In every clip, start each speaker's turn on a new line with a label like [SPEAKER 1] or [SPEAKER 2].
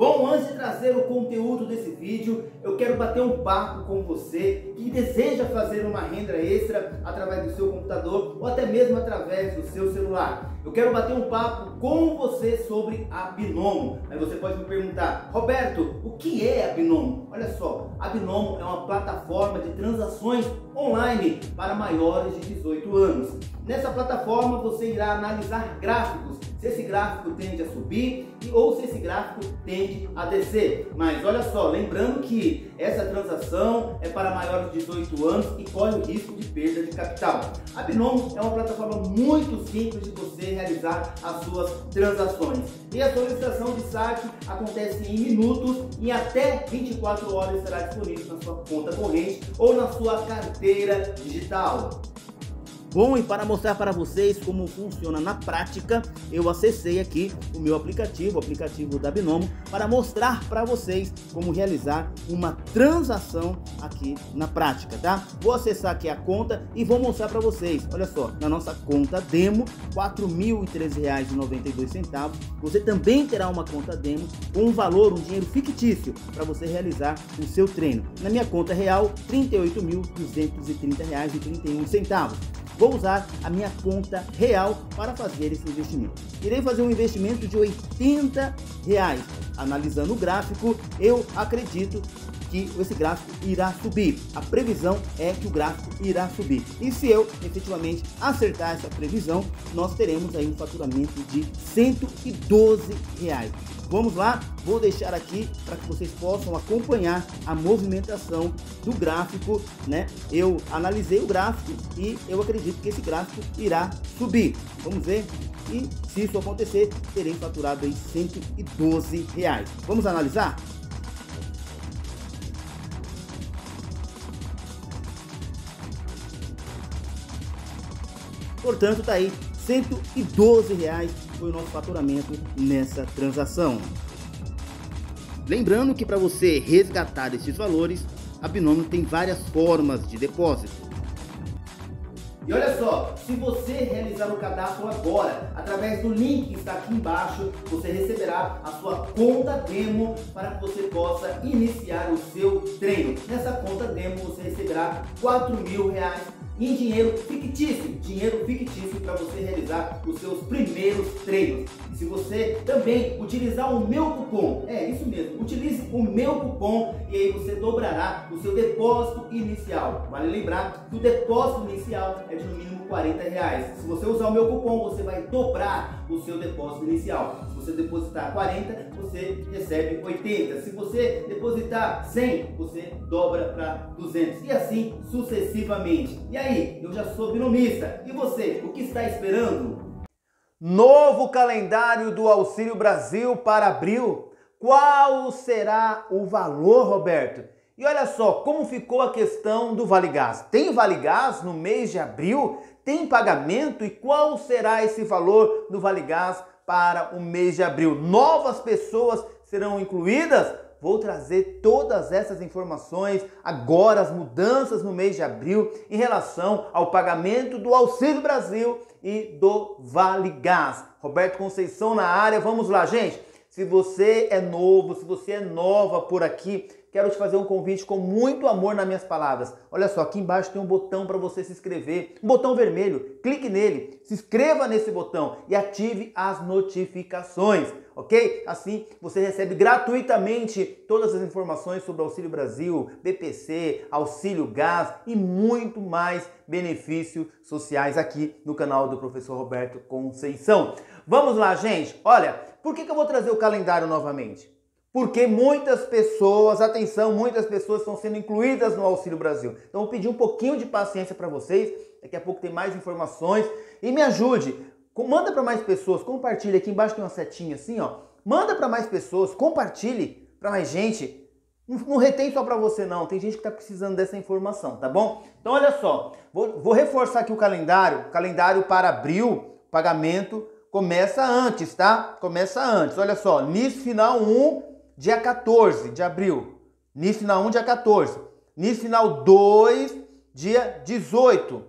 [SPEAKER 1] Bom, antes de trazer o conteúdo desse vídeo, eu quero bater um papo com você que deseja fazer uma renda extra através do seu computador ou até mesmo através do seu celular. Eu quero bater um papo com você sobre a Binomo. Aí você pode me perguntar, Roberto, o que é a Binomo? Olha só, a Binomo é uma plataforma de transações online para maiores de 18 anos. Nessa plataforma você irá analisar gráficos se esse gráfico tende a subir ou se esse gráfico tende a descer. Mas olha só, lembrando que essa transação é para maiores de 18 anos e corre o risco de perda de capital. A Binomo é uma plataforma muito simples de você realizar as suas transações. E a solicitação de saque acontece em minutos e até 24 horas estará disponível na sua conta corrente ou na sua carteira digital. Bom, e para mostrar para vocês como funciona na prática, eu acessei aqui o meu aplicativo, o aplicativo da Binomo, para mostrar para vocês como realizar uma transação aqui na prática, tá? Vou acessar aqui a conta e vou mostrar para vocês. Olha só, na nossa conta demo, R$ 4.013,92, você também terá uma conta demo com um valor, um dinheiro fictício para você realizar o seu treino. Na minha conta real, R$ 38.230,31 vou usar a minha conta real para fazer esse investimento. Irei fazer um investimento de 80 reais. Analisando o gráfico, eu acredito que esse gráfico irá subir. A previsão é que o gráfico irá subir. E se eu efetivamente acertar essa previsão, nós teremos aí um faturamento de 112 reais. Vamos lá, vou deixar aqui para que vocês possam acompanhar a movimentação do gráfico, né? Eu analisei o gráfico e eu acredito que esse gráfico irá subir. Vamos ver e se isso acontecer, terei faturado aí 112 reais. Vamos analisar? Portanto, tá aí 112 reais foi o nosso faturamento nessa transação. Lembrando que para você resgatar esses valores, a Binômio tem várias formas de depósito. E olha só, se você realizar o cadastro agora, através do link que está aqui embaixo, você receberá a sua conta demo para que você possa iniciar o seu treino. Nessa conta demo você receberá 4 mil reais em dinheiro fictício, dinheiro fictício para você realizar os seus primeiros treinos. E se você também utilizar o meu cupom, é isso mesmo, utilize o meu cupom e aí você dobrará o seu depósito inicial. Vale lembrar que o depósito inicial é de no mínimo 40 reais. Se você usar o meu cupom, você vai dobrar o seu depósito inicial. Se você depositar 40, você recebe 80. Se você depositar 100, você dobra para 200 e assim sucessivamente. E aí aí, eu já sou binomista. E você, o que está esperando? Novo calendário do Auxílio Brasil para abril. Qual será o valor, Roberto? E olha só como ficou a questão do Vale Gás. Tem Vale Gás no mês de abril? Tem pagamento? E qual será esse valor do Vale Gás para o mês de abril? Novas pessoas serão incluídas? Vou trazer todas essas informações agora, as mudanças no mês de abril em relação ao pagamento do Auxílio Brasil e do Vale Gás. Roberto Conceição na área, vamos lá, gente. Se você é novo, se você é nova por aqui, quero te fazer um convite com muito amor nas minhas palavras. Olha só, aqui embaixo tem um botão para você se inscrever, um botão vermelho. Clique nele, se inscreva nesse botão e ative as notificações, ok? Assim você recebe gratuitamente todas as informações sobre Auxílio Brasil, BPC, Auxílio Gás e muito mais benefícios sociais aqui no canal do professor Roberto Conceição. Vamos lá, gente. Olha, por que, que eu vou trazer o calendário novamente? Porque muitas pessoas, atenção, muitas pessoas estão sendo incluídas no Auxílio Brasil. Então, vou pedir um pouquinho de paciência para vocês. Daqui a pouco tem mais informações. E me ajude. Manda para mais pessoas. Compartilhe. Aqui embaixo tem uma setinha assim, ó. Manda para mais pessoas. Compartilhe para mais gente. Não retém só para você, não. Tem gente que está precisando dessa informação, tá bom? Então, olha só. Vou, vou reforçar aqui o calendário. Calendário para abril, pagamento começa antes, tá? Começa antes. Olha só. NIS final 1 dia 14 de abril. NIS final 1, dia 14. NIS final 2, dia 18.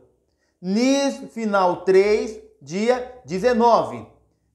[SPEAKER 1] NIS final 3, dia 19.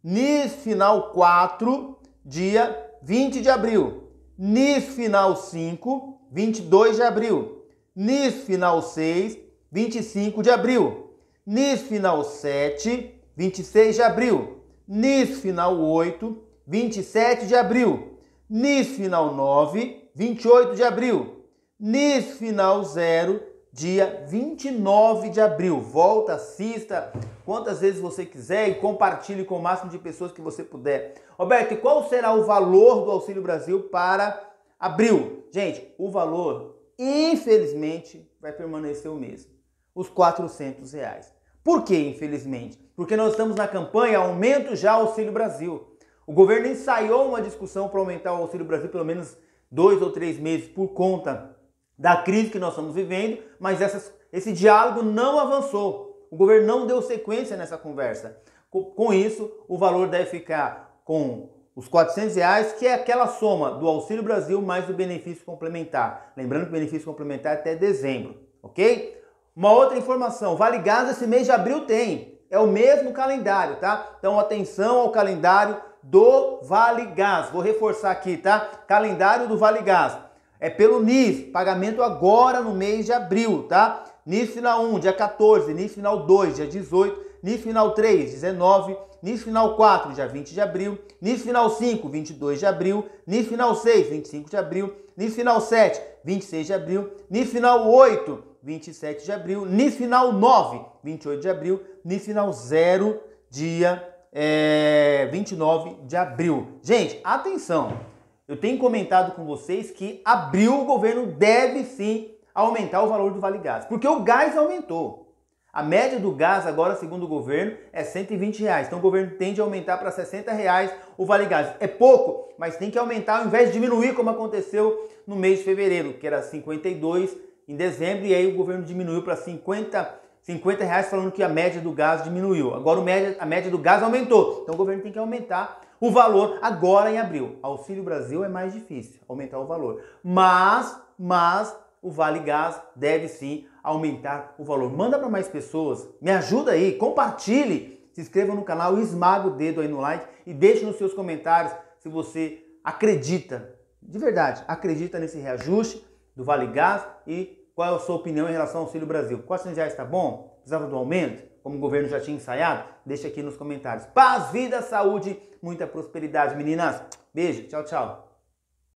[SPEAKER 1] NIS final 4, dia
[SPEAKER 2] 20 de abril. NIS final 5, 22 de abril. NIS final 6, 25 de abril. NIS final 7, 26 de abril. NIS final 8, 27 de abril. NIS final 9, 28 de abril. NIS final 0, dia 29 de abril. Volta, assista quantas vezes você quiser e compartilhe com o máximo de pessoas que você puder. Roberto, e qual será o valor do Auxílio Brasil para abril? Gente, o valor, infelizmente, vai permanecer o mesmo. Os 400 reais. Por que, infelizmente? Porque nós estamos na campanha Aumento Já Auxílio Brasil. O governo ensaiou uma discussão para aumentar o Auxílio Brasil pelo menos dois ou três meses por conta da crise que nós estamos vivendo, mas essas, esse diálogo não avançou. O governo não deu sequência nessa conversa. Com, com isso, o valor deve ficar com os 400 reais, que é aquela soma do Auxílio Brasil mais do benefício complementar. Lembrando que o benefício complementar é até dezembro, ok? Uma outra informação, Vale Gás esse mês de abril tem. É o mesmo calendário, tá? Então atenção ao calendário do Vale Gás. Vou reforçar aqui, tá? Calendário do Vale Gás. É pelo NIS, pagamento agora no mês de abril, tá? NIS final 1, dia 14, NIS final 2, dia 18, NIS final 3, 19, NIS final 4, dia 20 de abril, NIS final 5, 22 de abril, NIS final 6, 25 de abril, NIS final 7, 26 de abril, NIS final 8, 27 de abril, NIS final 9, 28 de abril, NIS final 0, dia é, 29 de abril. Gente, atenção! Eu tenho comentado com vocês que abril o governo deve sim aumentar o valor do Vale Gás, porque o gás aumentou. A média do gás agora, segundo o governo, é 120 reais. Então o governo tende a aumentar para 60 reais o Vale Gás. É pouco, mas tem que aumentar ao invés de diminuir, como aconteceu no mês de fevereiro, que era 52 em dezembro, e aí o governo diminuiu para 50 50 reais falando que a média do gás diminuiu. Agora a média do gás aumentou. Então o governo tem que aumentar o valor agora em abril. Auxílio Brasil é mais difícil aumentar o valor. Mas, mas o Vale Gás deve sim aumentar o valor. Manda para mais pessoas, me ajuda aí, compartilhe, se inscreva no canal, esmaga o dedo aí no like e deixe nos seus comentários se você acredita, de verdade, acredita nesse reajuste do Vale Gás e qual é a sua opinião em relação ao Auxílio Brasil. 400 reais está bom? Precisava do aumento? Como o governo já tinha ensaiado? Deixa aqui nos comentários. Paz, vida, saúde, muita prosperidade, meninas. Beijo, tchau, tchau.